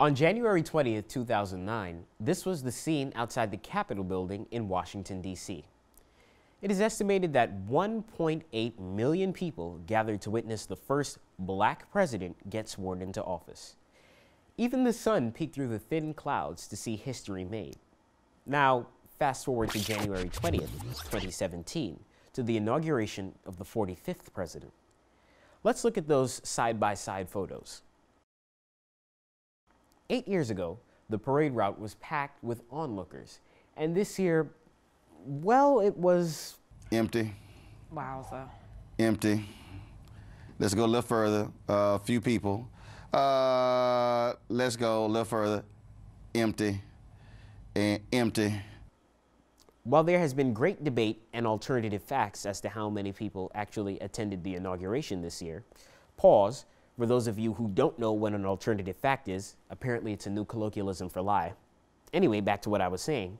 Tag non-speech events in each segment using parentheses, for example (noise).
On January 20th, 2009, this was the scene outside the Capitol building in Washington, D.C. It is estimated that 1.8 million people gathered to witness the first black president get sworn into office. Even the sun peeked through the thin clouds to see history made. Now, fast forward to January 20th, 2017, to the inauguration of the 45th president. Let's look at those side by side photos. Eight years ago, the parade route was packed with onlookers, and this year, well, it was empty. Wowza. Empty. Let's go a little further. A uh, few people. Uh, let's go a little further. Empty. And empty. While there has been great debate and alternative facts as to how many people actually attended the inauguration this year, pause for those of you who don't know what an alternative fact is, apparently it's a new colloquialism for lie. Anyway, back to what I was saying.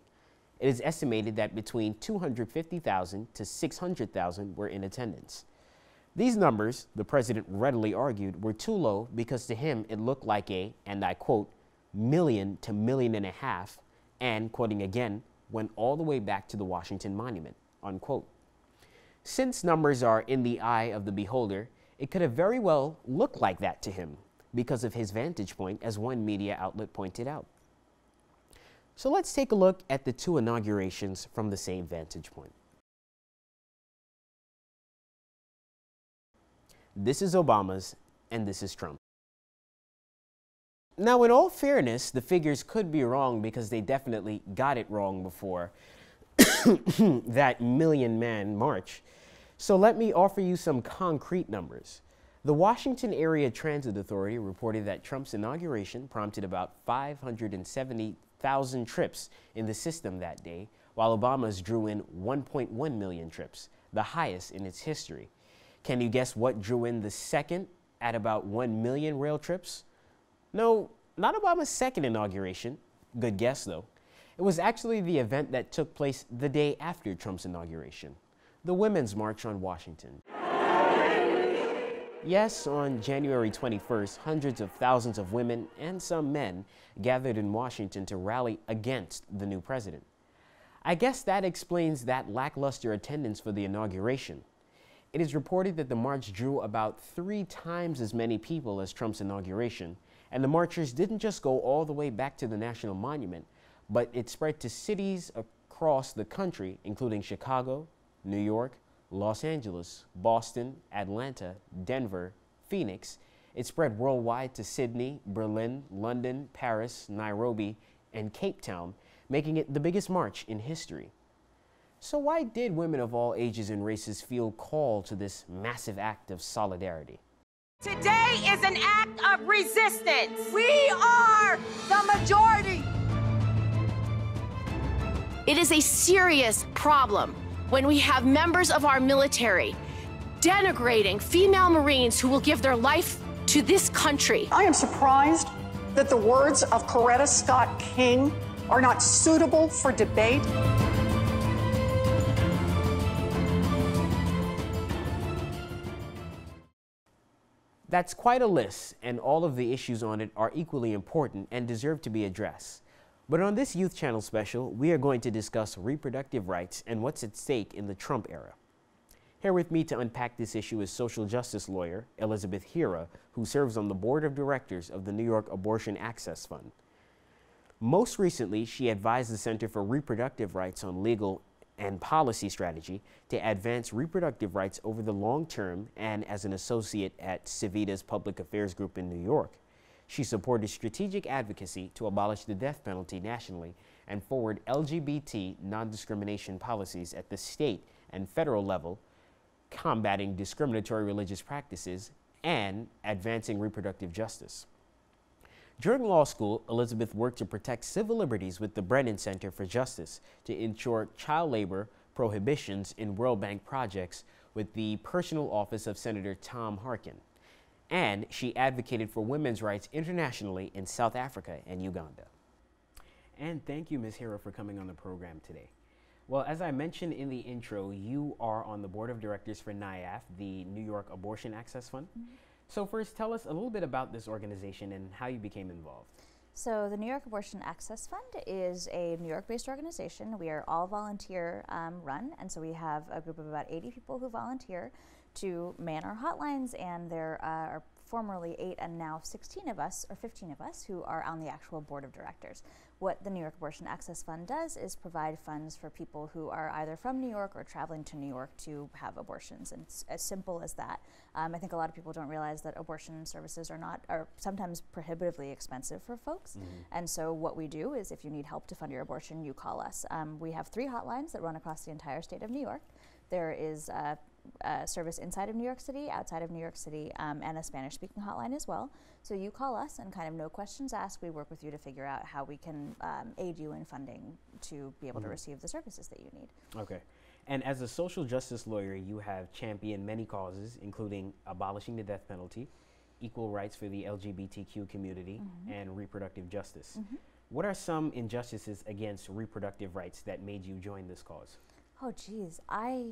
It is estimated that between 250,000 to 600,000 were in attendance. These numbers, the president readily argued, were too low because to him it looked like a, and I quote, million to million and a half, and, quoting again, went all the way back to the Washington Monument, unquote. Since numbers are in the eye of the beholder, it could have very well looked like that to him because of his vantage point, as one media outlet pointed out. So let's take a look at the two inaugurations from the same vantage point. This is Obama's and this is Trump. Now, in all fairness, the figures could be wrong because they definitely got it wrong before (coughs) that million man march. So let me offer you some concrete numbers. The Washington Area Transit Authority reported that Trump's inauguration prompted about 570,000 trips in the system that day, while Obama's drew in 1.1 million trips, the highest in its history. Can you guess what drew in the second at about 1 million rail trips? No, not Obama's second inauguration. Good guess, though. It was actually the event that took place the day after Trump's inauguration the Women's March on Washington. Yes, on January 21st, hundreds of thousands of women and some men gathered in Washington to rally against the new president. I guess that explains that lackluster attendance for the inauguration. It is reported that the march drew about three times as many people as Trump's inauguration, and the marchers didn't just go all the way back to the National Monument, but it spread to cities across the country, including Chicago, New York, Los Angeles, Boston, Atlanta, Denver, Phoenix. It spread worldwide to Sydney, Berlin, London, Paris, Nairobi, and Cape Town, making it the biggest march in history. So why did women of all ages and races feel called to this massive act of solidarity? Today is an act of resistance. We are the majority. It is a serious problem when we have members of our military denigrating female Marines who will give their life to this country. I am surprised that the words of Coretta Scott King are not suitable for debate. That's quite a list, and all of the issues on it are equally important and deserve to be addressed. But on this Youth Channel special, we are going to discuss reproductive rights and what's at stake in the Trump era. Here with me to unpack this issue is social justice lawyer Elizabeth Hira, who serves on the board of directors of the New York Abortion Access Fund. Most recently, she advised the Center for Reproductive Rights on legal and policy strategy to advance reproductive rights over the long term and as an associate at Civitas Public Affairs Group in New York. She supported strategic advocacy to abolish the death penalty nationally and forward LGBT non-discrimination policies at the state and federal level, combating discriminatory religious practices, and advancing reproductive justice. During law school, Elizabeth worked to protect civil liberties with the Brennan Center for Justice to ensure child labor prohibitions in World Bank projects with the personal office of Senator Tom Harkin and she advocated for women's rights internationally in South Africa and Uganda. And thank you, Ms. Hira, for coming on the program today. Well, as I mentioned in the intro, you are on the board of directors for NIAF, the New York Abortion Access Fund. Mm -hmm. So, first, tell us a little bit about this organization and how you became involved. So, the New York Abortion Access Fund is a New York based organization. We are all volunteer um, run, and so we have a group of about 80 people who volunteer to man our hotlines, and there uh, are formerly eight and now 16 of us, or 15 of us, who are on the actual board of directors. What the New York Abortion Access Fund does is provide funds for people who are either from New York or traveling to New York to have abortions, and it's as simple as that. Um, I think a lot of people don't realize that abortion services are not, are sometimes prohibitively expensive for folks, mm-hmm. and so what we do is if you need help to fund your abortion, you call us. Um, we have three hotlines that run across the entire state of New York. There is uh, uh, service inside of New York City, outside of New York City, um, and a Spanish speaking hotline as well. So you call us and kind of no questions asked, we work with you to figure out how we can um, aid you in funding to be able mm-hmm. to receive the services that you need. Okay. And as a social justice lawyer, you have championed many causes, including abolishing the death penalty, equal rights for the LGBTQ community, mm-hmm. and reproductive justice. Mm-hmm. What are some injustices against reproductive rights that made you join this cause? Oh, geez. I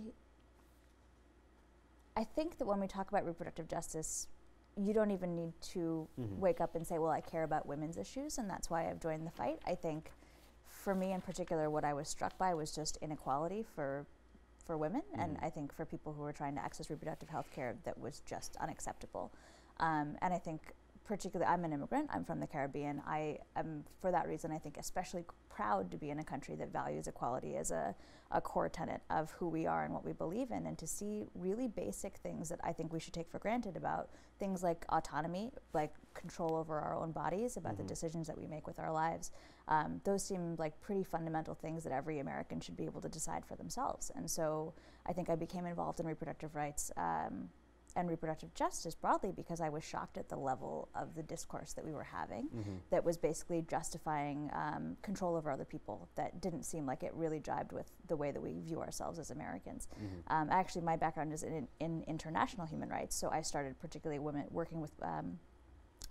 I think that when we talk about reproductive justice, you don't even need to mm-hmm. wake up and say, well, I care about women's issues, and that's why I've joined the fight. I think for me in particular, what I was struck by was just inequality for for women, mm-hmm. and I think for people who are trying to access reproductive health care, that was just unacceptable. Um, and I think particularly, I'm an immigrant. I'm from the Caribbean. I am, for that reason, I think especially proud to be in a country that values equality as a, a core tenet of who we are and what we believe in, and to see really basic things that I think we should take for granted about things like autonomy, like control over our own bodies, about mm-hmm. the decisions that we make with our lives. Um, those seem like pretty fundamental things that every American should be able to decide for themselves. And so I think I became involved in reproductive rights. Um, and reproductive justice broadly because I was shocked at the level of the discourse that we were having mm-hmm. that was basically justifying um, control over other people that didn't seem like it really jibed with the way that we view ourselves as Americans. Mm-hmm. Um, actually, my background is in, in, international human rights, so I started particularly women working with um,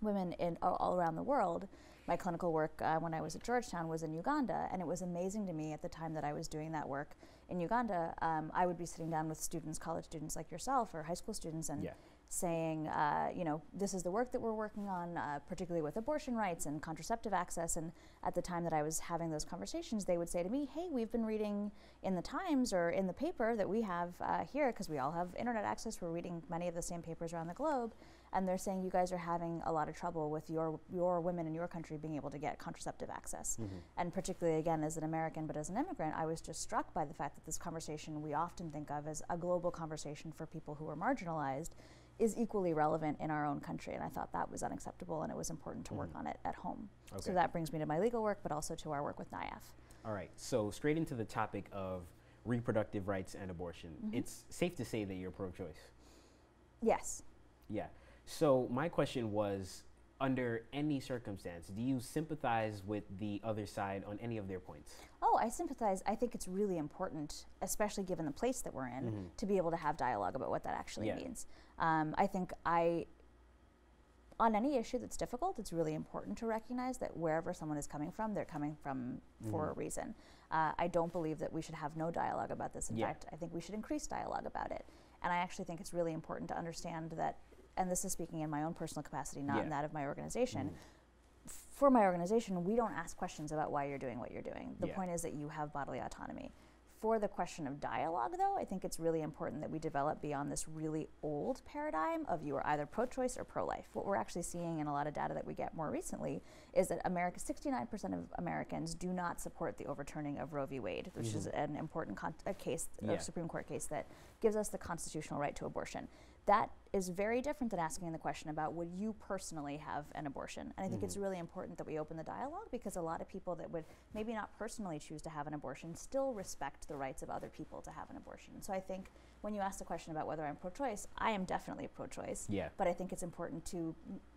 women in all, all around the world my clinical work uh, when I was at Georgetown was in Uganda, and it was amazing to me at the time that I was doing that work in Uganda. Um, I would be sitting down with students, college students like yourself, or high school students, and yeah. saying, uh, you know, this is the work that we're working on, uh, particularly with abortion rights and contraceptive access. And at the time that I was having those conversations, they would say to me, "Hey, we've been reading in the Times or in the paper that we have uh, here, because we all have internet access. We're reading many of the same papers around the globe." And they're saying you guys are having a lot of trouble with your your women in your country being able to get contraceptive access. Mm-hmm. And particularly again as an American but as an immigrant, I was just struck by the fact that this conversation we often think of as a global conversation for people who are marginalized is equally relevant in our own country and I thought that was unacceptable and it was important to mm-hmm. work on it at home. Okay. So that brings me to my legal work but also to our work with NIAF. All right. So straight into the topic of reproductive rights and abortion. Mm-hmm. It's safe to say that you're pro-choice. Yes. Yeah. So my question was, under any circumstance, do you sympathize with the other side on any of their points? Oh, I sympathize. I think it's really important, especially given the place that we're in, mm-hmm. to be able to have dialogue about what that actually yeah. means. Um, I think I, on any issue that's difficult, it's really important to recognize that wherever someone is coming from, they're coming from for mm-hmm. a reason. Uh, I don't believe that we should have no dialogue about this. In yeah. fact, I think we should increase dialogue about it. And I actually think it's really important to understand that and this is speaking in my own personal capacity, not yeah. in that of my organization. Mm. For my organization, we don't ask questions about why you're doing what you're doing. The yeah. point is that you have bodily autonomy. For the question of dialogue, though, I think it's really important that we develop beyond this really old paradigm of you are either pro choice or pro life. What we're actually seeing in a lot of data that we get more recently is that America, 69% of Americans do not support the overturning of Roe v. Wade, which mm-hmm. is an important con- a case, yeah. a Supreme Court case that gives us the constitutional right to abortion that is very different than asking the question about would you personally have an abortion and i think mm-hmm. it's really important that we open the dialogue because a lot of people that would maybe not personally choose to have an abortion still respect the rights of other people to have an abortion so i think when you ask the question about whether i'm pro-choice i am definitely pro-choice yeah. but i think it's important to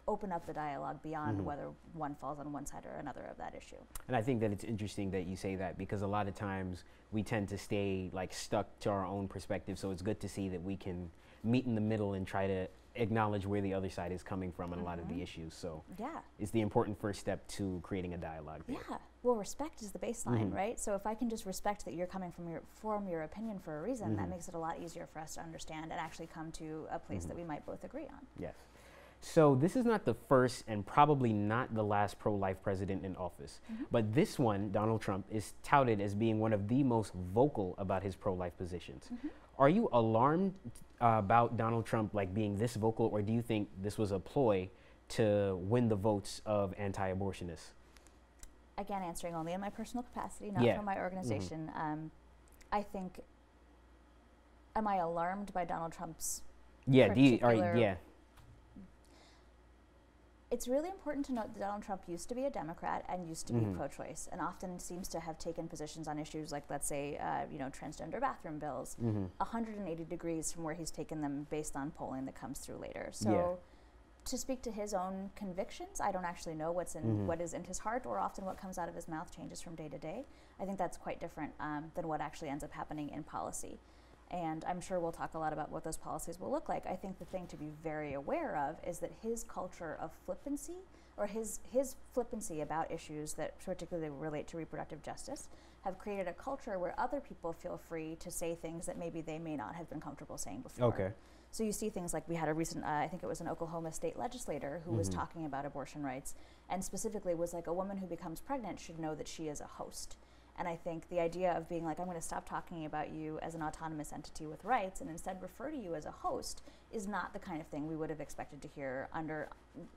open up the dialogue beyond mm-hmm. whether one falls on one side or another of that issue and i think that it's interesting that you say that because a lot of times we tend to stay like stuck to our own perspective so it's good to see that we can meet in the middle and try to acknowledge where the other side is coming from on mm-hmm. a lot of the mm-hmm. issues. So yeah, it's the important first step to creating a dialogue. There. Yeah. Well, respect is the baseline, mm-hmm. right? So if I can just respect that you're coming from your form your opinion for a reason, mm-hmm. that makes it a lot easier for us to understand and actually come to a place that mm-hmm. we might both agree on. Yes. So this is not the first and probably not the last pro-life president in office. But this one, Donald Trump, is touted as being one of the most vocal about his pro-life positions. Are you alarmed uh, about Donald Trump like being this vocal, or do you think this was a ploy to win the votes of anti-abortionists? Again, answering only in my personal capacity, not Yeah. from my organization. Um, I think. Am I alarmed by Donald Trump's Yeah, do you, are, yeah, it's really important to note that Donald Trump used to be a Democrat and used to Mm-hmm. be pro-choice, and often seems to have taken positions on issues like, let's say, uh, you know, transgender bathroom bills, Mm-hmm. 180 degrees from where he's taken them based on polling that comes through later. So, to speak to his own convictions, I don't actually know what's in Mm-hmm. what is in his heart, or often what comes out of his mouth changes from day to day. I think that's quite different um, than what actually ends up happening in policy. And I'm sure we'll talk a lot about what those policies will look like. I think the thing to be very aware of is that his culture of flippancy, or his, his flippancy about issues that particularly relate to reproductive justice, have created a culture where other people feel free to say things that maybe they may not have been comfortable saying before. Okay. So you see things like we had a recent, uh, I think it was an Oklahoma state legislator who was talking about abortion rights, and specifically was like a woman who becomes pregnant should know that she is a host. And I think the idea of being like, I'm going to stop talking about you as an autonomous entity with rights and instead refer to you as a host is not the kind of thing we would have expected to hear under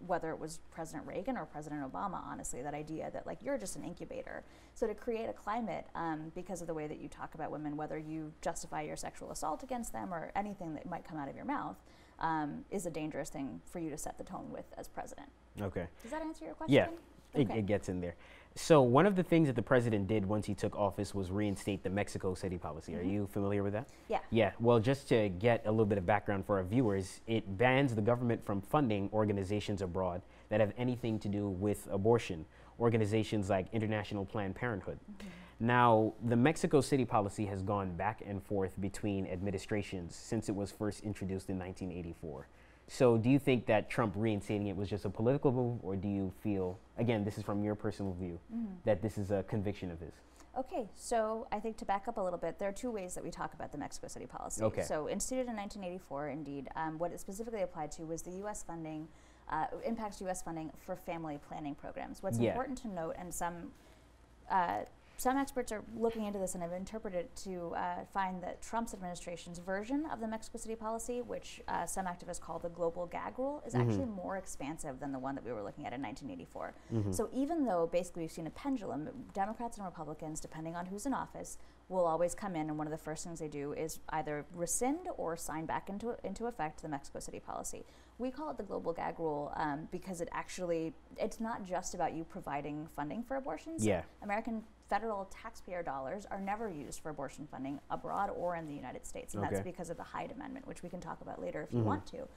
whether it was President Reagan or President Obama, honestly, that idea that like you're just an incubator. So to create a climate, um, because of the way that you talk about women, whether you justify your sexual assault against them or anything that might come out of your mouth, um, is a dangerous thing for you to set the tone with as president. okay. Does that answer your question? Yeah, it, it gets in there. So one of the things that the president did once he took office was reinstate the Mexico City policy. Are you familiar with that? Mm-hmm. Yeah. Yeah. Well, just to get a little bit of background for our viewers, it bans the government from funding organizations abroad that have anything to do with abortion. Organizations like International Planned Parenthood. Mm-hmm. Now, the Mexico City policy has gone back and forth between administrations since it was first introduced in 1984. So, do you think that Trump reinstating it was just a political move, or do you feel, again, this is from your personal view, Mm-hmm. that this is a conviction of his? Okay, so I think to back up a little bit, there are two ways that we talk about the Mexico City policy. Okay. So, instituted in 1984, indeed, um, what it specifically applied to was the U.S. funding, uh, impacts U.S. funding for family planning programs. What's Yeah. important to note, and some uh, some experts are looking into this and have interpreted it to uh, find that Trump's administration's version of the Mexico City policy, which uh, some activists call the global gag rule, is actually more expansive than the one that we were looking at in 1984. So even though basically we've seen a pendulum, Democrats and Republicans, depending on who's in office, will always come in, and one of the first things they do is either rescind or sign back into into effect the Mexico City policy. We call it the global gag rule um, because it actually it's not just about you providing funding for abortions. Yeah. American federal taxpayer dollars are never used for abortion funding abroad or in the United States, and that's because of the Hyde Amendment, which we can talk about later if you want to.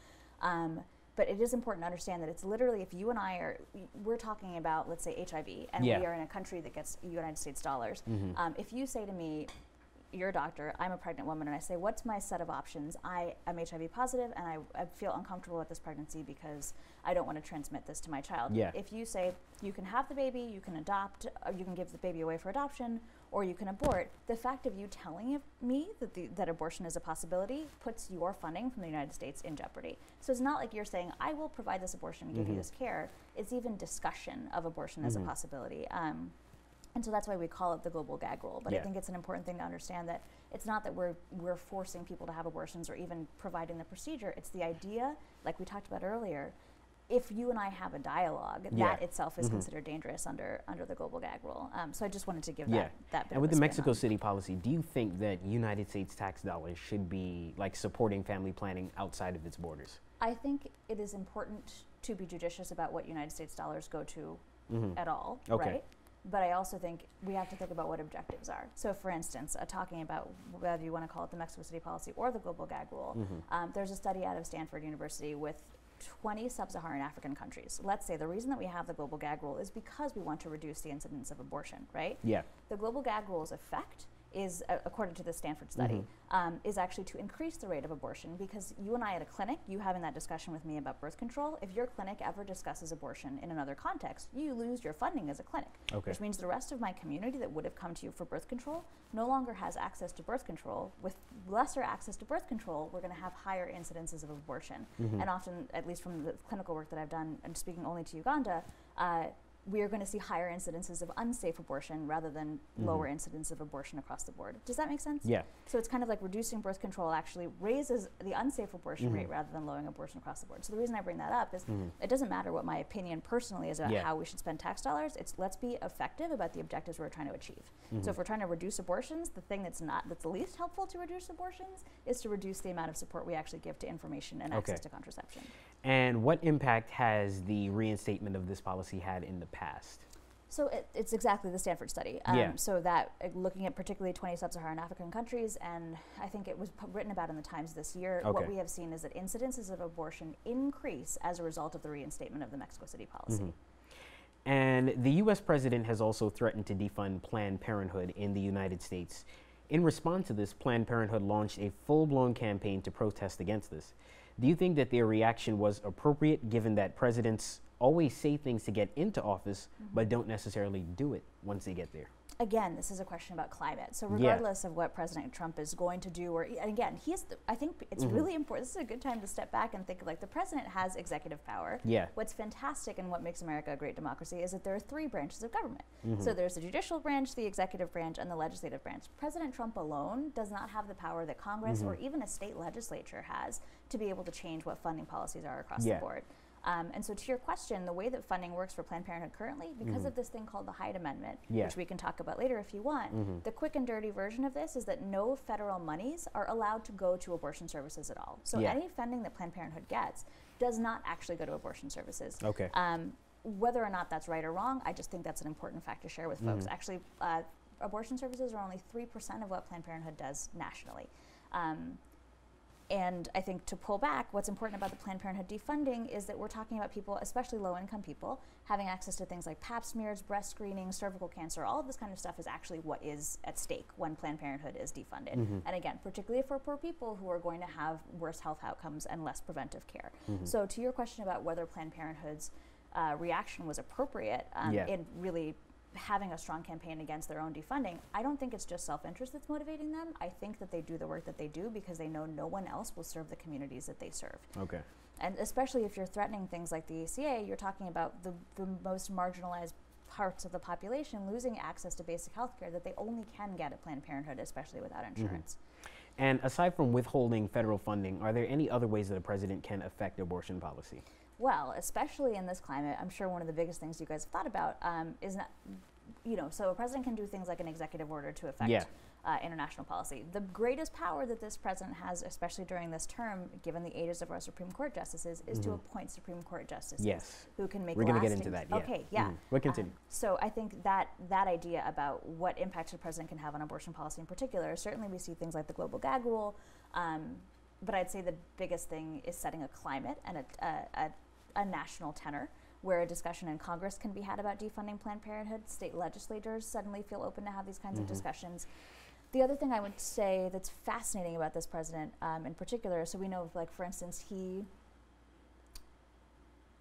Um, but it is important to understand that it's literally if you and I are, we're talking about, let's say, HIV, and Yeah. we are in a country that gets United States dollars. Um, if you say to me, you're a doctor, I'm a pregnant woman, and I say, What's my set of options? I am HIV positive and I, I feel uncomfortable with this pregnancy because I don't want to transmit this to my child. Yeah. If you say you can have the baby, you can adopt, or you can give the baby away for adoption, or you can abort, the fact of you telling me that, the, that abortion is a possibility puts your funding from the United States in jeopardy. So it's not like you're saying, I will provide this abortion and give you this care. It's even discussion of abortion as a possibility. Um, and so that's why we call it the global gag rule. But Yeah. I think it's an important thing to understand that it's not that we're we're forcing people to have abortions or even providing the procedure. It's the idea, like we talked about earlier. If you and I have a dialogue, Yeah. that itself is considered dangerous under under the global gag rule. Um, so I just wanted to give Yeah. that that bit and with the Mexico on. City policy, do you think that United States tax dollars should be like supporting family planning outside of its borders? I think it is important to be judicious about what United States dollars go to at all, Mm-hmm. Okay. right? But I also think we have to think about what objectives are. So, for instance, uh, talking about whether you want to call it the Mexico City policy or the global gag rule, Mm-hmm. um, there's a study out of Stanford University with 20 sub-Saharan African countries. Let's say the reason that we have the global gag rule is because we want to reduce the incidence of abortion, right? Yeah. The global gag rule's effect is, uh, according to the Stanford study, um, is actually to increase the rate of abortion because you and I at a clinic, you having that discussion with me about birth control, if your clinic ever discusses abortion in another context, you lose your funding as a clinic. Okay. Which means the rest of my community that would have come to you for birth control no longer has access to birth control. With lesser access to birth control, we're going to have higher incidences of abortion. And often, at least from the clinical work that I've done, and speaking only to Uganda, uh, we are going to see higher incidences of unsafe abortion rather than mm-hmm. lower incidence of abortion across the board. Does that make sense? Yeah. So it's kind of like reducing birth control actually raises the unsafe abortion mm-hmm. rate rather than lowering abortion across the board. So the reason I bring that up is mm-hmm. it doesn't matter what my opinion personally is about Yeah. how we should spend tax dollars. It's let's be effective about the objectives we're trying to achieve. So if we're trying to reduce abortions, the thing that's not that's the least helpful to reduce abortions is to reduce the amount of support we actually give to information and access to contraception. And what impact has the reinstatement of this policy had in the past? So it, it's exactly the Stanford study. Um, Yeah. So that uh, looking at particularly 20 sub-Saharan African countries, and I think it was written about in the Times this year. Okay. What we have seen is that incidences of abortion increase as a result of the reinstatement of the Mexico City policy. And the U.S. president has also threatened to defund Planned Parenthood in the United States. In response to this, Planned Parenthood launched a full blown campaign to protest against this. Do you think that their reaction was appropriate given that presidents always say things to get into office but don't necessarily do it once they get there? Again, this is a question about climate. So Yeah. regardless of what President Trump is going to do, or and again, he's. The, I think it's Mm-hmm. really important. This is a good time to step back and think of like the president has executive power. Yeah. What's fantastic and what makes America a great democracy is that there are three branches of government. Mm-hmm. So there's the judicial branch, the executive branch, and the legislative branch. President Trump alone does not have the power that Congress Mm-hmm. or even a state legislature has to be able to change what funding policies are across Yeah. the board. Um, and so, to your question, the way that funding works for Planned Parenthood currently, because of this thing called the Hyde Amendment, Mm-hmm. Yeah. which we can talk about later if you want, the quick and dirty version of this is that no federal monies are allowed to go to abortion services at all. So, Yeah. any funding that Planned Parenthood gets does not actually go to abortion services. Okay. Um, whether or not that's right or wrong, I just think that's an important fact to share with folks. Actually, uh, abortion services are only 3% of what Planned Parenthood does nationally. Um, and I think to pull back, what's important about the Planned Parenthood defunding is that we're talking about people, especially low income people, having access to things like pap smears, breast screening, cervical cancer. All of this kind of stuff is actually what is at stake when Planned Parenthood is defunded. And again, particularly for poor people who are going to have worse health outcomes and less preventive care. So, to your question about whether Planned Parenthood's uh, reaction was appropriate um, Yeah. in really having a strong campaign against their own defunding, I don't think it's just self interest that's motivating them. I think that they do the work that they do because they know no one else will serve the communities that they serve. Okay. And especially if you're threatening things like the ACA, you're talking about the, the most marginalized parts of the population losing access to basic health care that they only can get at Planned Parenthood, especially without mm-hmm. insurance. And aside from withholding federal funding, are there any other ways that a president can affect abortion policy? Well, especially in this climate, I'm sure one of the biggest things you guys have thought about um, is not, you know, so a president can do things like an executive order to affect Yeah. uh, international policy. The greatest power that this president has, especially during this term, given the ages of our Supreme Court justices, is to appoint Supreme Court justices Mm-hmm. Yes. who can make We're gonna get into that, yeah. Okay, yeah. Mhm. We'll continue. Um, so I think that that idea about what impact a president can have on abortion policy in particular, certainly we see things like the global gag rule, um, but I'd say the biggest thing is setting a climate and a, a, a, a national tenor where a discussion in Congress can be had about defunding Planned Parenthood. State legislators suddenly feel open to have these kinds of discussions. The other thing I would say that's fascinating about this president um, in particular, so we know, like, for instance, he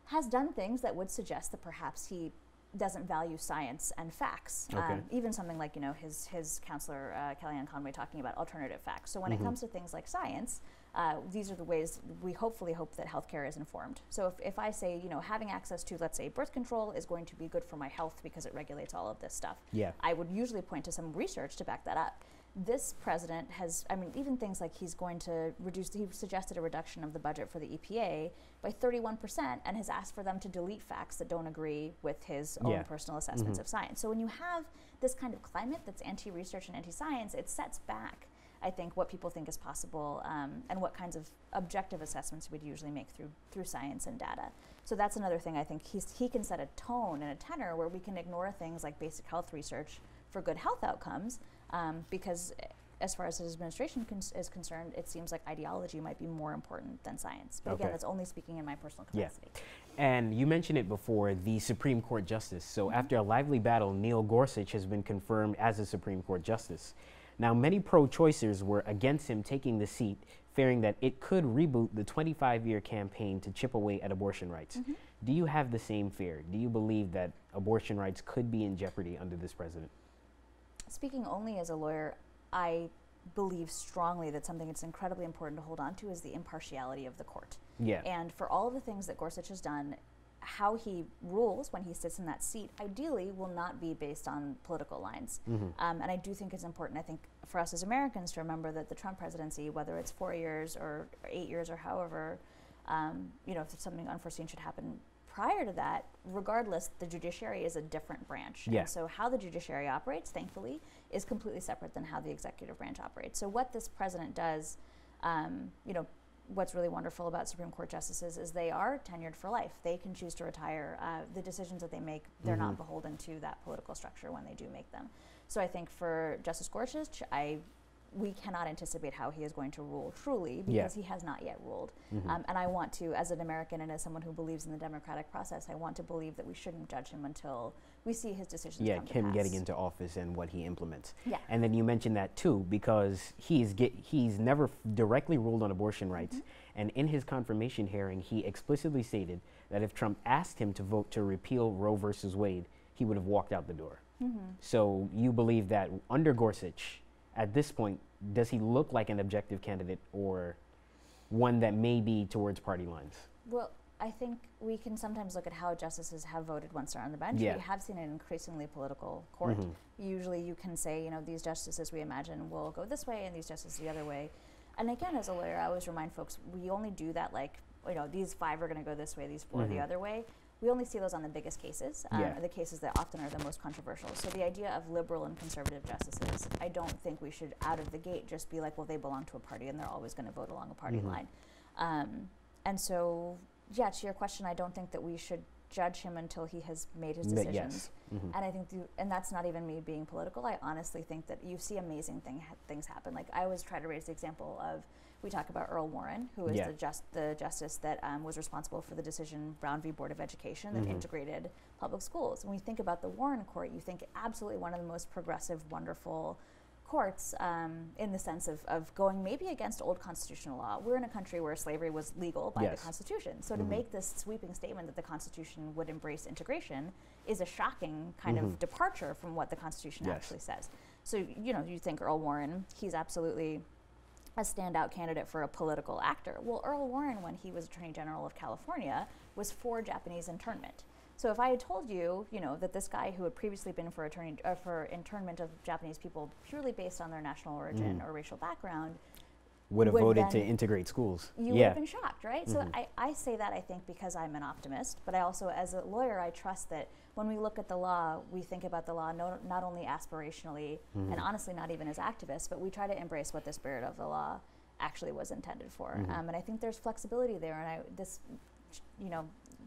has done things that would suggest that perhaps he doesn't value science and facts. Okay. Um, even something like you know his his counselor uh, Kellyanne Conway talking about alternative facts. So when Mm-hmm. it comes to things like science, uh, these are the ways we hopefully hope that healthcare is informed. So if, if I say you know having access to let's say birth control is going to be good for my health because it regulates all of this stuff, Yeah. I would usually point to some research to back that up. This president has, I mean, even things like he's going to reduce, he suggested a reduction of the budget for the EPA by 31% and has asked for them to delete facts that don't agree with his own personal assessments of science. So when you have this kind of climate that's anti research and anti science, it sets back, I think, what people think is possible um, and what kinds of objective assessments we'd usually make through, through science and data. So that's another thing I think he's, he can set a tone and a tenor where we can ignore things like basic health research for good health outcomes um, because eh, as far as his administration is concerned, it seems like ideology might be more important than science. But Okay. again, that's only speaking in my personal Yeah. capacity. And you mentioned it before, the Supreme Court justice. So after a lively battle, Neil Gorsuch has been confirmed as a Supreme Court justice. Now, many pro choicers were against him taking the seat, fearing that it could reboot the 25 year campaign to chip away at abortion rights. Mm-hmm. Do you have the same fear? Do you believe that abortion rights could be in jeopardy under this president? Speaking only as a lawyer, I believe strongly that something that's incredibly important to hold on to is the impartiality of the court. Yeah. And for all of the things that Gorsuch has done, how he rules when he sits in that seat ideally will not be based on political lines. Mm-hmm. Um, and I do think it's important, I think, for us as Americans to remember that the Trump presidency, whether it's four years or, or eight years or however, um, you know, if something unforeseen should happen prior to that, regardless, the judiciary is a different branch. Yeah. And so how the judiciary operates, thankfully, is completely separate than how the executive branch operates. So what this president does, um, you know, what's really wonderful about Supreme Court justices is they are tenured for life. They can choose to retire. Uh, the decisions that they make, they're not beholden to that political structure when they do make them. So I think for Justice Gorsuch, I we cannot anticipate how he is going to rule truly Yeah. because he has not yet ruled. Um, and I want to, as an American and as someone who believes in the democratic process, I want to believe that we shouldn't judge him until we see his decisions. yeah, him getting into office and what he implements. Yeah. And then you mentioned that too because he's get, he's never f- directly ruled on abortion rights, Mm-hmm. and in his confirmation hearing, he explicitly stated that if Trump asked him to vote to repeal Roe versus Wade, he would have walked out the door. Mm-hmm. So you believe that under Gorsuch, at this point, does he look like an objective candidate or one that may be towards party lines? Well, I think we can sometimes look at how justices have voted once they're on the bench. Yeah. We have seen an increasingly political court. Usually you can say, you know, these justices we imagine will go this way and these justices the other way. And again, as a lawyer, I always remind folks we only do that like, you know, these five are going to go this way, these 4 the other way. We only see those on the biggest cases, um, Yeah. the cases that often are the most controversial. So the idea of liberal and conservative justices, I don't think we should out of the gate just be like, well, they belong to a party and they're always going to vote along a party line. Um, and so, yeah, to your question, I don't think that we should judge him until he has made his Ma- yes. decisions. And I think, the, and that's not even me being political. I honestly think that you see amazing thing, ha- things happen. Like I always try to raise the example of, we talk about Earl Warren, who is Yeah. the just the justice that um, was responsible for the decision Brown v. Board of Education that integrated public schools. When you think about the Warren Court, you think absolutely one of the most progressive, wonderful courts um, in the sense of, of going maybe against old constitutional law. We're in a country where slavery was legal by Yes. the Constitution. So to make this sweeping statement that the Constitution would embrace integration is a shocking kind of departure from what the Constitution Yes. actually says. So, you know, you think Earl Warren, he's absolutely a standout candidate for a political actor. Well, Earl Warren, when he was Attorney General of California, was for Japanese internment. So if I had told you, you know, that this guy who had previously been for attorney uh, for internment of Japanese people purely based on their national origin or racial background, Would have Would voted to integrate schools. you would have been shocked, right? So I, I say that I think because I'm an optimist, but I also, as a lawyer, I trust that when we look at the law, we think about the law no, not only aspirationally and honestly not even as activists, but we try to embrace what the spirit of the law actually was intended for. Um, and I think there's flexibility there, and I this, you know,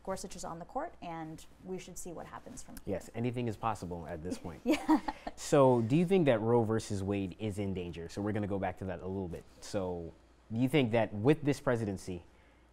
Gorsuch is on the court, and we should see what happens from here. Yes, anything is possible at this point. (laughs) yeah. So, do you think that Roe versus Wade is in danger? So, we're going to go back to that a little bit. So, do you think that with this presidency,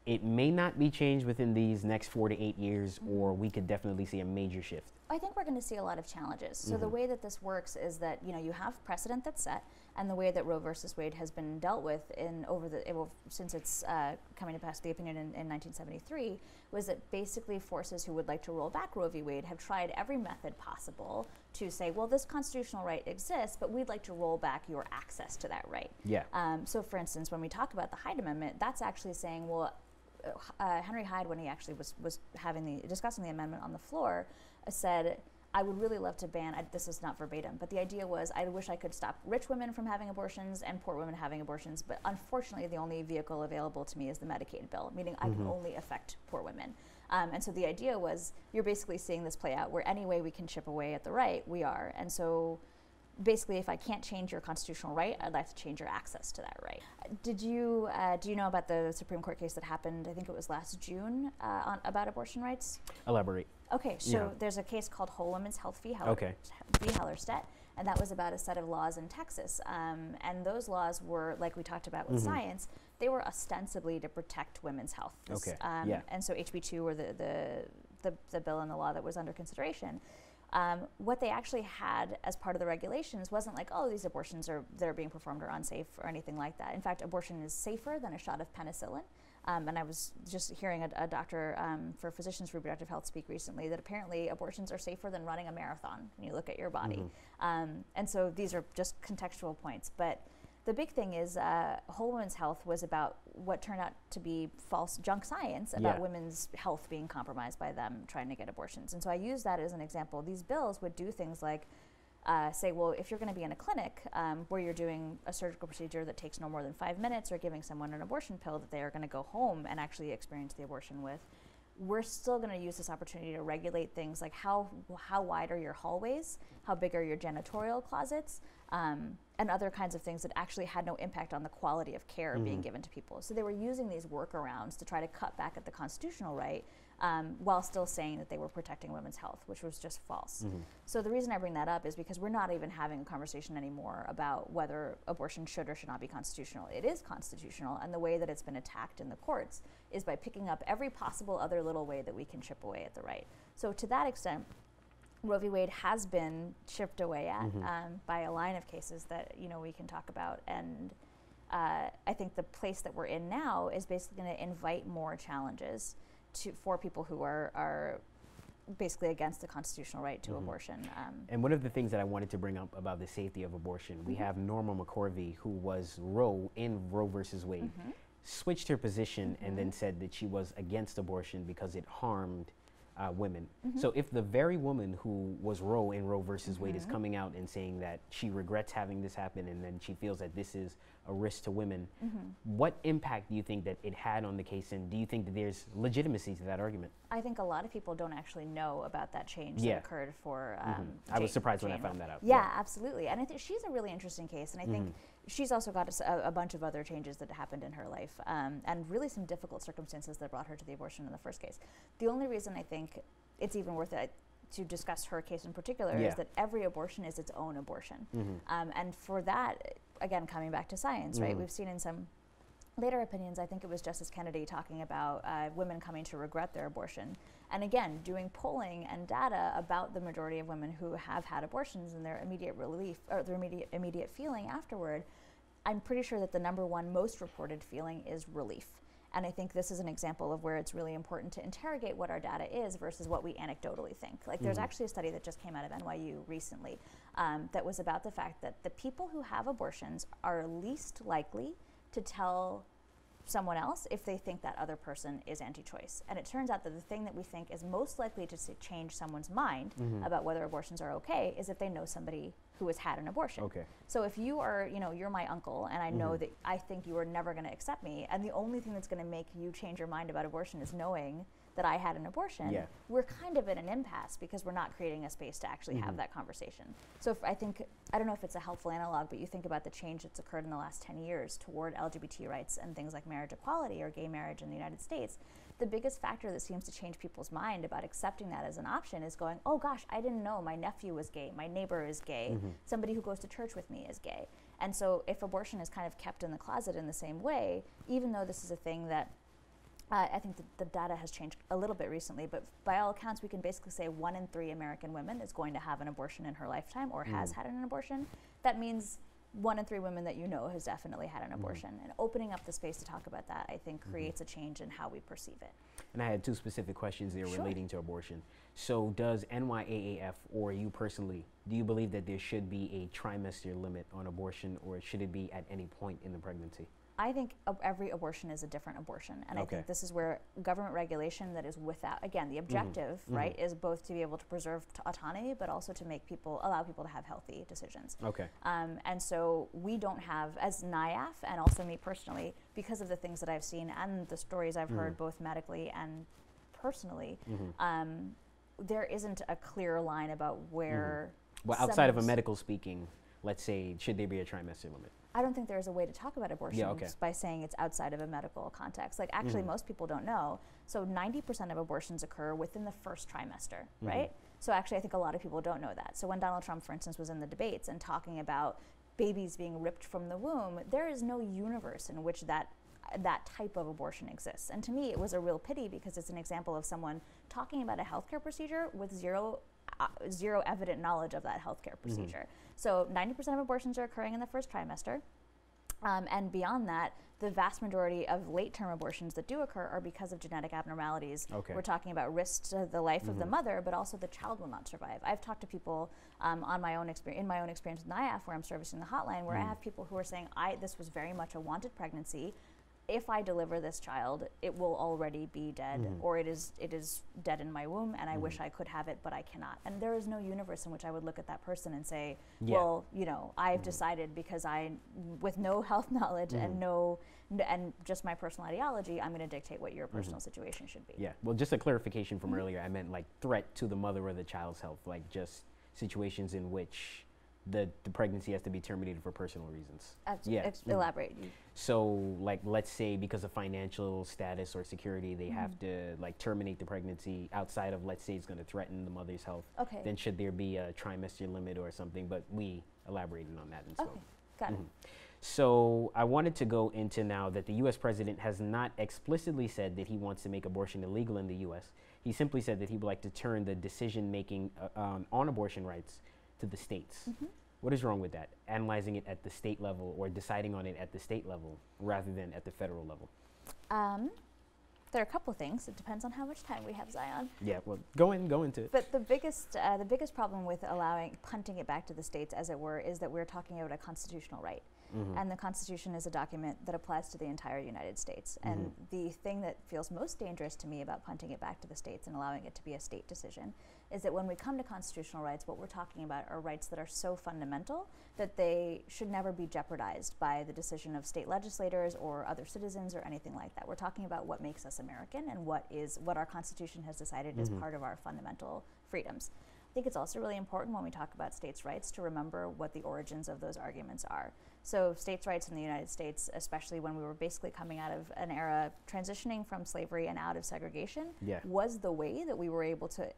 it may not be changed within these next four to eight years, or we could definitely see a major shift? I think we're going to see a lot of challenges. So the way that this works is that you know you have precedent that's set, and the way that Roe versus Wade has been dealt with in over the well, since it's uh, coming to pass the opinion in, in 1973 was that basically forces who would like to roll back Roe v. Wade have tried every method possible to say, well, this constitutional right exists, but we'd like to roll back your access to that right. Yeah. Um, so, for instance, when we talk about the Hyde Amendment, that's actually saying, well, uh, Henry Hyde, when he actually was, was having the discussing the amendment on the floor, uh, said, "I would really love to ban." I, this is not verbatim, but the idea was, I wish I could stop rich women from having abortions and poor women having abortions, but unfortunately, the only vehicle available to me is the Medicaid bill, meaning I can only affect poor women. Um, and so the idea was, you're basically seeing this play out where any way we can chip away at the right, we are, and so basically, if I can't change your constitutional right, I'd like to change your access to that right. Did you uh, do you know about the Supreme Court case that happened? I think it was last June uh, on, about abortion rights. Elaborate. Okay, so Yeah. there's a case called Whole Women's Health v. Heller, Okay. v. Hellerstedt, and that was about a set of laws in Texas. Um, and those laws were, like we talked about with science, they were ostensibly to protect women's health. Okay, Um, yeah. And so HB2 or the, the, the, the bill and the law that was under consideration. Um, what they actually had as part of the regulations wasn't like, oh, these abortions are that are being performed are unsafe or anything like that. In fact, abortion is safer than a shot of penicillin. Um, and I was just hearing a, a doctor um, for Physicians for Reproductive Health speak recently that apparently abortions are safer than running a marathon when you look at your body. Mm-hmm. Um, and so these are just contextual points. But the big thing is uh, Whole Women's Health was about what turned out to be false junk science about Yeah. women's health being compromised by them trying to get abortions. And so I use that as an example. These bills would do things like uh, say, well, if you're going to be in a clinic um, where you're doing a surgical procedure that takes no more than five minutes or giving someone an abortion pill that they are going to go home and actually experience the abortion with, we're still going to use this opportunity to regulate things like how how wide are your hallways, how big are your janitorial closets, um, and other kinds of things that actually had no impact on the quality of care being given to people. So they were using these workarounds to try to cut back at the constitutional right. Um, while still saying that they were protecting women's health, which was just false. So the reason I bring that up is because we're not even having a conversation anymore about whether abortion should or should not be constitutional. It is constitutional, and the way that it's been attacked in the courts is by picking up every possible other little way that we can chip away at the right. So to that extent, Roe v. Wade has been chipped away at um, by a line of cases that you know we can talk about, and uh, I think the place that we're in now is basically going to invite more challenges to for people who are are basically against the constitutional right to abortion. Um, And one of the things that I wanted to bring up about the safety of abortion, we Mm-hmm. have Norma McCorvey, who was Roe in Roe versus Wade, Mm-hmm. switched her position and then said that she was against abortion because it harmed uh, women. Mm-hmm. So if the very woman who was Roe in Roe versus Wade Mm-hmm. is coming out and saying that she regrets having this happen and then she feels that this is a risk to women, Mm-hmm. what impact do you think that it had on the case and do you think that there's legitimacy to that argument? I think a lot of people don't actually know about that change Yeah. that occurred for. Um, I was Jane- surprised when I found that out. Yeah, Yeah. absolutely, and I think she's a really interesting case, and I think Mm-hmm. she's also got a bunch of other changes that happened in her life, um, and really some difficult circumstances that brought her to the abortion in the first case. The only reason I think it's even worth it to discuss her case in particular Yeah. is that every abortion is its own abortion, Mm-hmm. um, and for that, again, coming back to science, right? We've seen in some later opinions, I think it was Justice Kennedy talking about uh, women coming to regret their abortion. And again, doing polling and data about the majority of women who have had abortions and their immediate relief or their immediate, immediate feeling afterward, I'm pretty sure that the number one most reported feeling is relief. And I think this is an example of where it's really important to interrogate what our data is versus what we anecdotally think. Like, there's actually a study that just came out of NYU recently um, that was about the fact that the people who have abortions are least likely to tell someone else if they think that other person is anti-choice. And it turns out that the thing that we think is most likely to change someone's mind about whether abortions are okay is if they know somebody who has had an abortion. Okay. So if you are, you know, you're my uncle and I know that I think you are never going to accept me and the only thing that's going to make you change your mind about abortion is knowing that I had an abortion, Yeah. we're kind of at an impasse because we're not creating a space to actually have mm-hmm. that conversation. So if I think I don't know if it's a helpful analog, but you think about the change that's occurred in the last 10 years toward LGBT rights and things like marriage equality or gay marriage in the United States. The biggest factor that seems to change people's mind about accepting that as an option is going, "Oh gosh, I didn't know my nephew was gay, my neighbor is gay, mm-hmm. somebody who goes to church with me is gay." And so if abortion is kind of kept in the closet in the same way, even though this is a thing that uh, I think the data has changed a little bit recently, but by all accounts, we can basically say one in three American women is going to have an abortion in her lifetime or has mm. had an abortion. That means one in three women that you know has definitely had an mm. abortion. And opening up the space to talk about that, I think, mm-hmm. creates a change in how we perceive it. And I had two specific questions there Sure. relating to abortion. So, does NYAAF or you personally, do you believe that there should be a trimester limit on abortion or should it be at any point in the pregnancy? I think every abortion is a different abortion, and I think this is where government regulation that is without again the mm-hmm. objective mm-hmm. right is both to be able to preserve t- autonomy, but also to make people allow people to have healthy decisions. Okay. Um, and so we don't have, as NIAF and also me personally, because of the things that I've seen and the stories I've heard mm-hmm. both medically and personally, um, there isn't a clear line about where. Well, outside of a medical speaking, let's say, should there be a trimester limit? I don't think there's a way to talk about abortion okay. by saying it's outside of a medical context. Like, actually, mm-hmm. most people don't know. So, 90% of abortions occur within the first trimester, mm-hmm. right? So, actually, I think a lot of people don't know that. So, when Donald Trump, for instance, was in the debates and talking about babies being ripped from the womb, there is no universe in which that that type of abortion exists. And to me, it was a real pity because it's an example of someone talking about a healthcare procedure with zero zero evident knowledge of that healthcare procedure. So 90% of abortions are occurring in the first trimester. Um, and beyond that, the vast majority of late term abortions that do occur are because of genetic abnormalities. Okay. We're talking about risks to the life of the mother, but also the child will not survive. I've talked to people um, on my own experience, in my own experience with NIAF, where I'm servicing the hotline, where I have people who are saying, "I this was very much a wanted pregnancy. If I deliver this child, it will already be dead, mm-hmm. or it is it is dead in my womb, and I wish mm-hmm. I could have it, but I cannot." And there is no universe in which I would look at that person and say, Yeah. "Well, you know, I've mm-hmm. decided because I, with no (laughs) health knowledge and no, n- and just my personal ideology, I'm going to dictate what your personal situation should be." Yeah. Well, just a clarification Mm-hmm. from earlier. I meant like threat to the mother or the child's health, like just situations in which the, the pregnancy has to be terminated for personal reasons. Abs- Yeah. ex- Mhm. Elaborate. You- So, like, let's say because of financial status or security, they have Mm-hmm. to like terminate the pregnancy outside of, let's say, it's going to threaten the mother's health. Okay. Then should there be a trimester limit or something? But we elaborated on that and Okay, spoke. got Mm-hmm. it. So I wanted to go into now that the U.S. president has not explicitly said that he wants to make abortion illegal in the U.S. He simply said that he would like to turn the decision making uh, um, on abortion rights to the states. What is wrong with that? Analyzing it at the state level or deciding on it at the state level rather than at the federal level. Um, there are a couple of things. It depends on how much time we have, Zion. Yeah, well, go in, go into it. But the biggest, uh, the biggest problem with allowing punting it back to the states, as it were, is that we're talking about a constitutional right, Mm-hmm. and the Constitution is a document that applies to the entire United States. Mm-hmm. And the thing that feels most dangerous to me about punting it back to the states and allowing it to be a state decision is that when we come to constitutional rights, what we're talking about are rights that are so fundamental that they should never be jeopardized by the decision of state legislators or other citizens or anything like that. We're talking about what makes us American and what is what our Constitution has decided is mm-hmm. part of our fundamental freedoms. I think it's also really important when we talk about states' rights to remember what the origins of those arguments are. So, states' rights in the United States, especially when we were basically coming out of an era transitioning from slavery and out of segregation, Yeah. was the way that we were able to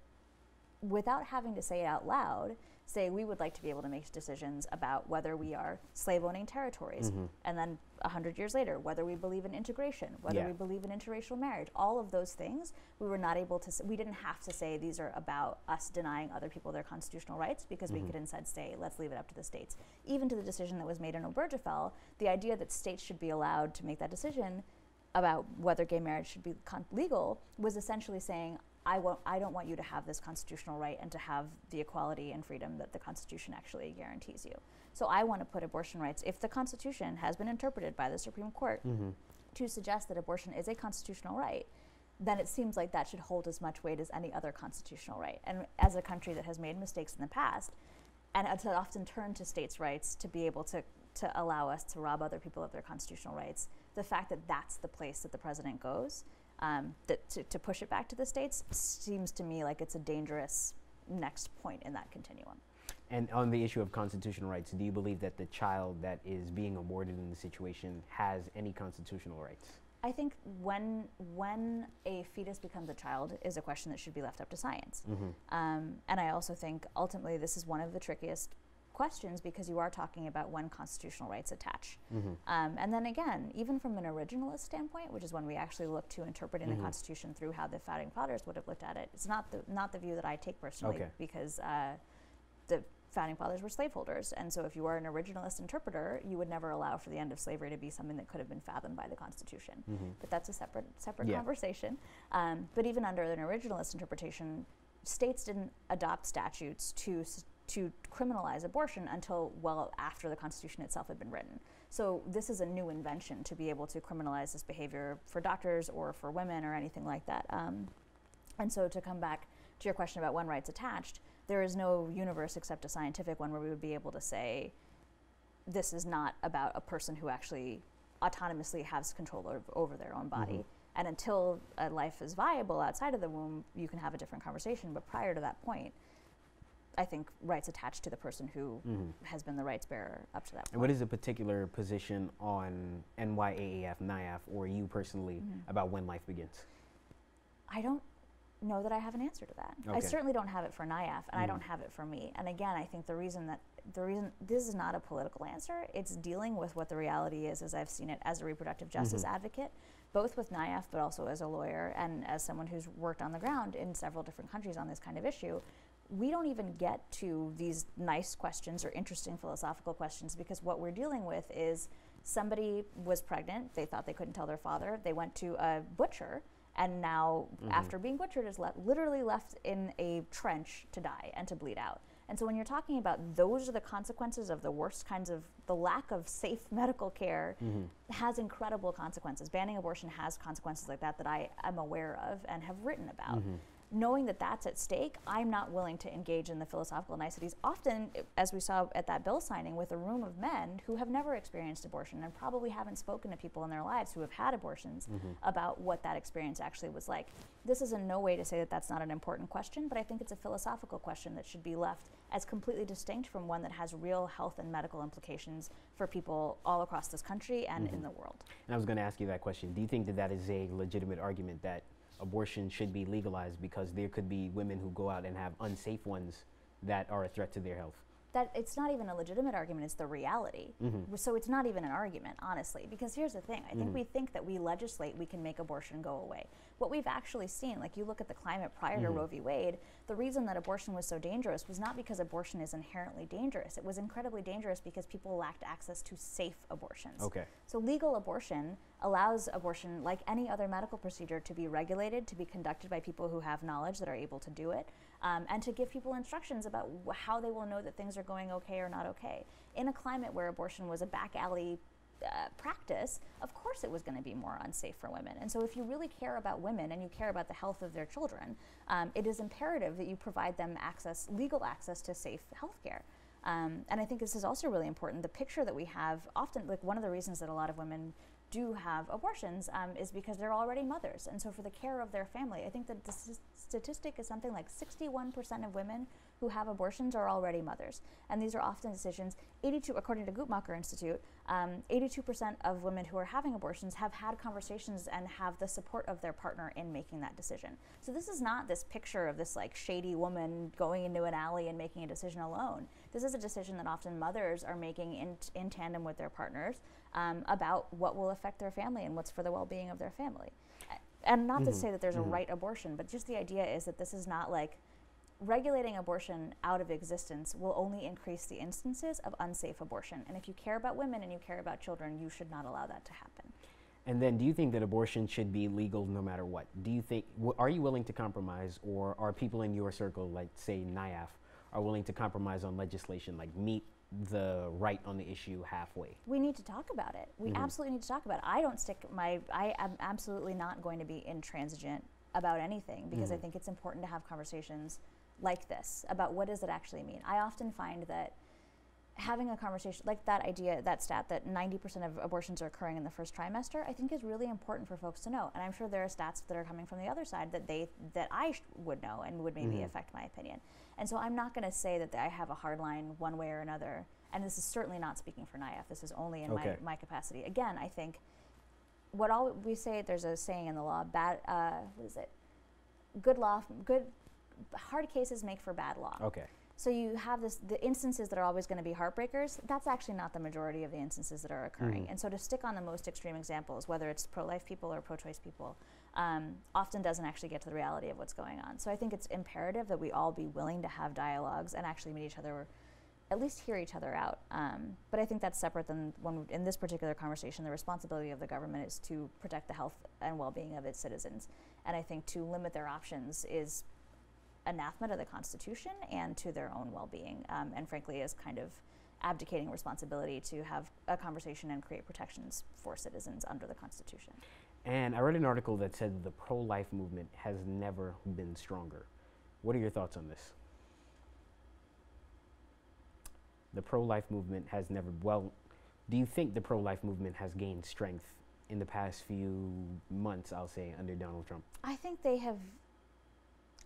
without having to say it out loud, say we would like to be able to make decisions about whether we are slave owning territories. Mm-hmm. And then a hundred years later, whether we believe in integration, whether Yeah. we believe in interracial marriage, all of those things, we were not able to, s- we didn't have to say these are about us denying other people their constitutional rights because we mm-hmm. could instead say, let's leave it up to the states. Even to the decision that was made in Obergefell, the idea that states should be allowed to make that decision about whether gay marriage should be con- legal was essentially saying, I, won't, I don't want you to have this constitutional right and to have the equality and freedom that the Constitution actually guarantees you. So I want to put abortion rights, if the Constitution has been interpreted by the Supreme Court mm-hmm. to suggest that abortion is a constitutional right, then it seems like that should hold as much weight as any other constitutional right. And as a country that has made mistakes in the past, and to often turn to states' rights to be able to, to allow us to rob other people of their constitutional rights, the fact that that's the place that the president goes, um, that to, to push it back to the states seems to me like it's a dangerous next point in that continuum. And on the issue of constitutional rights, do you believe that the child that is being aborted in the situation has any constitutional rights? I think when when a fetus becomes a child is a question that should be left up to science. Um, and I also think ultimately this is one of the trickiest questions because you are talking about when constitutional rights attach. Um, and then again, even from an originalist standpoint, which is when we actually look to interpreting the Constitution through how the founding fathers would have looked at it, it's not the not the view that I take personally Okay. because uh, the founding fathers were slaveholders, and so if you are an originalist interpreter, you would never allow for the end of slavery to be something that could have been fathomed by the Constitution. But that's a separate separate Yeah. conversation. Um, but even under an originalist interpretation, states didn't adopt statutes to to criminalize abortion until well after the Constitution itself had been written. So this is a new invention to be able to criminalize this behavior for doctors or for women or anything like that. Um, and so to come back to your question about when rights attached, there is no universe except a scientific one where we would be able to say this is not about a person who actually autonomously has control over, over their own body. And until a life is viable outside of the womb, you can have a different conversation. But prior to that point, I think rights attached to the person who has been the rights bearer up to that point. And what is a particular position on NYAAF, NIAF, or you personally Mm-hmm. about when life begins? I don't know that I have an answer to that. I Okay. Mm-hmm. certainly don't have it for NIAF, and I don't have it for me. And again, I think the reason that the reason this is not a political answer, it's dealing with what the reality is, as I've seen it as a reproductive justice Mm-hmm. advocate, both with NIAF, but also as a lawyer and as someone who's worked on the ground in several different countries on this kind of issue. We don't even get to these nice questions or interesting philosophical questions because what we're dealing with is somebody was pregnant, they thought they couldn't tell their father, they went to a butcher, and now, mm-hmm. after being butchered, is le- literally left in a trench to die and to bleed out. And so, when you're talking about those are the consequences of the worst kinds of the lack of safe (laughs) medical care, mm-hmm. has incredible consequences. Banning abortion has consequences like that that I am aware of and have written about. Mm-hmm knowing that that's at stake, I'm not willing to engage in the philosophical niceties. Often, as we saw at that bill signing, with a room of men who have never experienced abortion and probably haven't spoken to people in their lives who have had abortions mm-hmm. about what that experience actually was like. This is in no way to say that that's not an important question, but I think it's a philosophical question that should be left as completely distinct from one that has real health and medical implications for people all across this country and mm-hmm. in the world. And I was going to ask you that question. Do you think that that is a legitimate argument that abortion should be legalized because there could be women who go out and have unsafe ones that are a threat to their health that it's not even a legitimate argument, it's the reality. Mm-hmm. So it's not even an argument, honestly. Because here's the thing I think mm-hmm. we think that we legislate, we can make abortion go away. What we've actually seen, like you look at the climate prior mm-hmm. to Roe v. Wade, the reason that abortion was so dangerous was not because abortion is inherently dangerous. It was incredibly dangerous because people lacked access to safe abortions. Okay. So legal abortion allows abortion, like any other medical procedure, to be regulated, to be conducted by people who have knowledge that are able to do it um, and to give people instructions about how they will know that things are going okay or not okay. In a climate where abortion was a back alley uh, practice, of course it was going to be more unsafe for women. And so, if you really care about women and you care about the health of their children, um, it is imperative that you provide them access, legal access to safe health care. Um, and I think this is also really important. The picture that we have often, like one of the reasons that a lot of women do have abortions um, is because they're already mothers. And so, for the care of their family, I think that the statistic is something like 61% of women who have abortions are already mothers. And these are often decisions, 82, according to Guttmacher Institute, um, 82% of women who are having abortions have had conversations and have the support of their partner in making that decision. So this is not this picture of this like shady woman going into an alley and making a decision alone. This is a decision that often mothers are making in, in tandem with their partners um, about what will affect their family and what's for the well-being of their family. And not mm-hmm. to say that there's mm-hmm. a right abortion, but just the idea is that this is not like regulating abortion out of existence will only increase the instances of unsafe abortion. And if you care about women and you care about children, you should not allow that to happen. And then, do you think that abortion should be legal no matter what? Do you think, w- are you willing to compromise, or are people in your circle, like say NIAF, are willing to compromise on legislation, like meet the right on the issue halfway. We need to talk about it. We mm-hmm. absolutely need to talk about it. I don't stick my, I am absolutely not going to be intransigent about anything because mm-hmm. I think it's important to have conversations like this about what does it actually mean. I often find that having a conversation like that idea, that stat that 90% of abortions are occurring in the first trimester, I think is really important for folks to know. And I'm sure there are stats that are coming from the other side that they that I sh- would know and would maybe mm-hmm. affect my opinion. And so I'm not going to say that I have a hard line one way or another. And this is certainly not speaking for NIAF. This is only in okay. my, my capacity. Again, I think what all we say, there's a saying in the law, bad, uh, what is it? Good law, good, hard cases make for bad law. Okay. So you have this the instances that are always going to be heartbreakers. That's actually not the majority of the instances that are occurring. Mm. And so to stick on the most extreme examples, whether it's pro-life people or pro-choice people, um, often doesn't actually get to the reality of what's going on. So I think it's imperative that we all be willing to have dialogues and actually meet each other, at least hear each other out. Um, but I think that's separate than when, in this particular conversation, the responsibility of the government is to protect the health and well-being of its citizens. And I think to limit their options is anathema to the Constitution and to their own well-being, um, and frankly, is kind of abdicating responsibility to have a conversation and create protections for citizens under the Constitution. And I read an article that said the pro life movement has never been stronger. What are your thoughts on this? The pro life movement has never, well, do you think the pro life movement has gained strength in the past few months, I'll say, under Donald Trump? I think they have.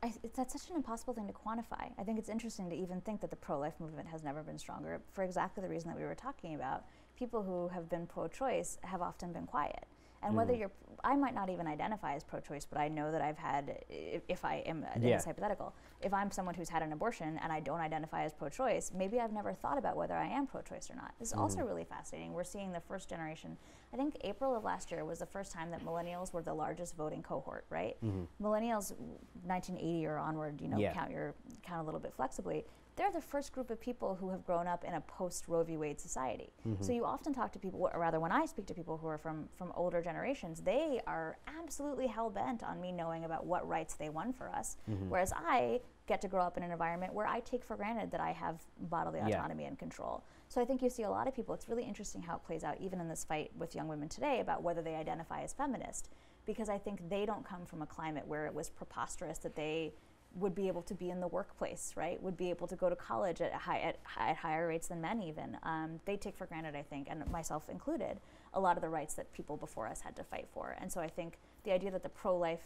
I, that's such an impossible thing to quantify. I think it's interesting to even think that the pro life movement has never been stronger for exactly the reason that we were talking about. People who have been pro choice have often been quiet. And mm. whether mm-hmm. you're I might not even identify as pro-choice, but I know that I've had, if, if I am uh, Yeah. this hypothetical, if I'm someone who's had an abortion and I don't identify as pro-choice, maybe I've never thought about whether I am pro-choice or not. This is also mm-hmm. really fascinating. We're seeing the first generation. I think April of last year was the first time that millennials were the largest voting cohort. Right? Mm-hmm. Millennials, 1980 or onward, you know, Yeah. count your count a little bit flexibly. They're the first group of people who have grown up in a post Roe v. Wade society. Mm-hmm. So you often talk to people, or rather, when I speak to people who are from from older generations, they are absolutely hell bent on me knowing about what rights they won for us. Mm-hmm. Whereas I get to grow up in an environment where I take for granted that I have bodily Yeah. autonomy and control. So I think you see a lot of people. It's really interesting how it plays out, even in this fight with young women today, about whether they identify as feminist, because I think they don't come from a climate where it was preposterous that they would be able to be in the workplace, right? Would be able to go to college at high at, at higher rates than men even. Um, they take for granted, I think, and myself included, a lot of the rights that people before us had to fight for. And so I think the idea that the pro-life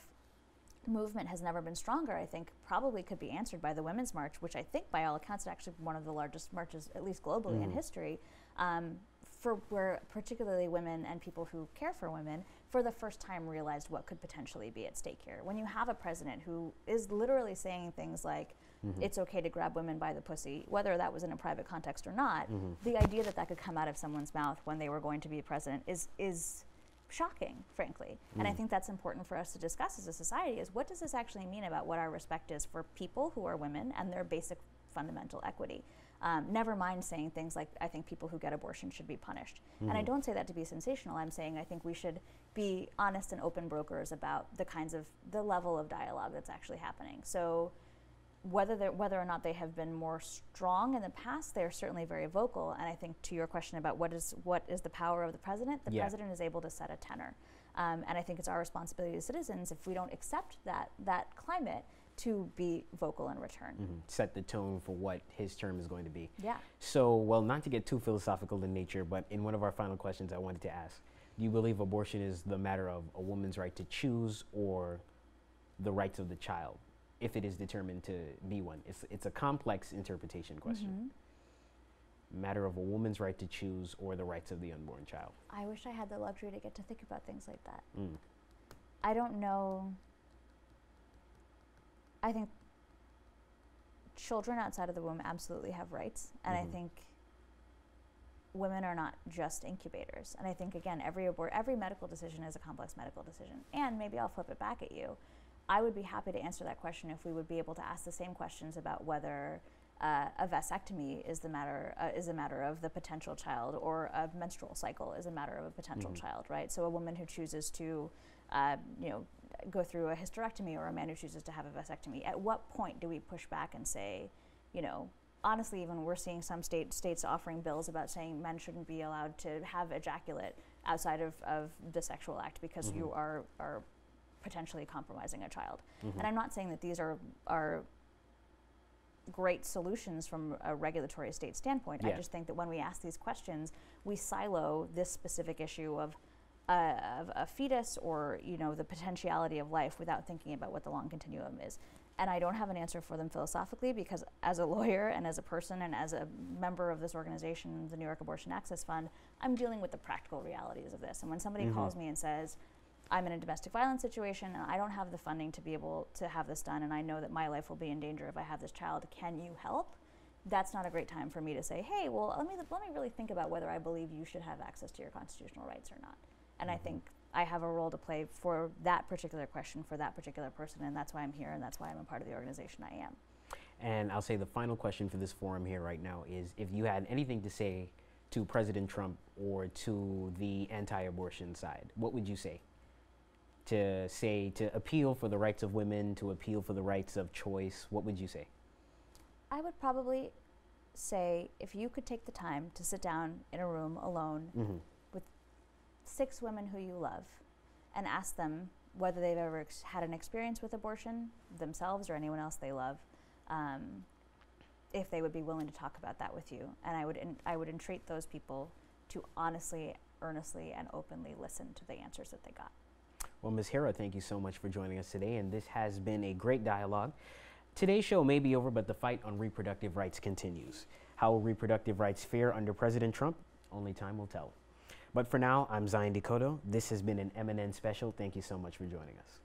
movement has never been stronger, I think probably could be answered by the Women's March, which I think by all accounts is actually one of the largest marches, at least globally in history, um, for where particularly women and people who care for women for the first time realized what could potentially be at stake here. When you have a president who is literally saying things like, mm-hmm. it's okay to grab women by the pussy, whether that was in a private context or not, mm-hmm. the idea that that could come out of someone's mouth when they were going to be president is, is shocking, frankly. And I mm. think that's important for us to discuss as a society is what does this actually mean about what our respect is for people who are women and their basic fundamental equity. Um, never mind saying things like, I think people who get abortion should be punished. And I don't say that to be sensational. I'm saying I think we should be honest and open brokers about the kinds of, the level of dialogue that's actually happening. So whether whether or not they have been more strong in the past, they're certainly very vocal. And I think to your question about what is what is the power of the president, the Yeah. president is able to set a tenor. Um, and I think it's our responsibility as citizens, if we don't accept that that climate, to be vocal in return. Mhm. Set the tone for what his term is going to be. Yeah. So, well, not to get too philosophical in nature, but in one of our final questions, I wanted to ask Do you believe abortion is the matter of a woman's right to choose or the rights of the child, if it is determined to be one? It's, it's a complex interpretation question. Matter of a woman's right to choose or the rights of the unborn child. I wish I had the luxury to get to think about things like that. Mm. I don't know. I think children outside of the womb absolutely have rights, and I think women are not just incubators. And I think again, every abort, every medical decision is a complex medical decision. And maybe I'll flip it back at you. I would be happy to answer that question if we would be able to ask the same questions about whether uh, a vasectomy is the matter uh, is a matter of the potential child, or a menstrual cycle is a matter of a potential child, right? So a woman who chooses to, uh, you know, go through a hysterectomy, or a man who chooses to have a vasectomy. At what point do we push back and say, you know, honestly, even we're seeing some state states offering bills about saying men shouldn't be allowed to have ejaculate outside of, of the sexual act because you are are potentially compromising a child. And I'm not saying that these are are great solutions from a regulatory state standpoint. I just think that when we ask these questions, we silo this specific issue of, uh, of a fetus or you know the potentiality of life without thinking about what the long continuum is. And I don't have an answer for them philosophically because, as a (laughs) lawyer and as a person and as a member of this organization, the New York Abortion Access Fund, I'm dealing with the practical realities of this. And when somebody calls me and says, I'm in a domestic violence situation and I don't have the funding to be able to have this done, and I know that my life will be in danger if I have this child. Can you help? That's not a great time for me to say, hey, well, let me let me really think about whether I believe you should have access to your constitutional rights or not. And I think I have a role to play for that particular question for that particular person, and that's why I'm here, and that's why I'm a part of the organization I am. And I'll say the final question for this forum here right now is if you had anything to say to President Trump or to the anti abortion side, what would you say? To say, to appeal for the rights of women, to appeal for the rights of choice, what would you say? I would probably say if you could take the time to sit down in a room alone Mm-hmm. with six women who you love and ask them whether they've ever ex- had an experience with abortion themselves or anyone else they love, um, if they would be willing to talk about that with you. And I would, I would entreat those people to honestly, earnestly, and openly listen to the answers that they got. Well, Ms. Hira, thank you so much for joining us today, and this has been a great dialogue. Today's show may be over, but the fight on reproductive rights continues. How will reproductive rights fare under President Trump? Only time will tell. But for now, I'm Zion Decoto. This has been an MNN special. Thank you so much for joining us.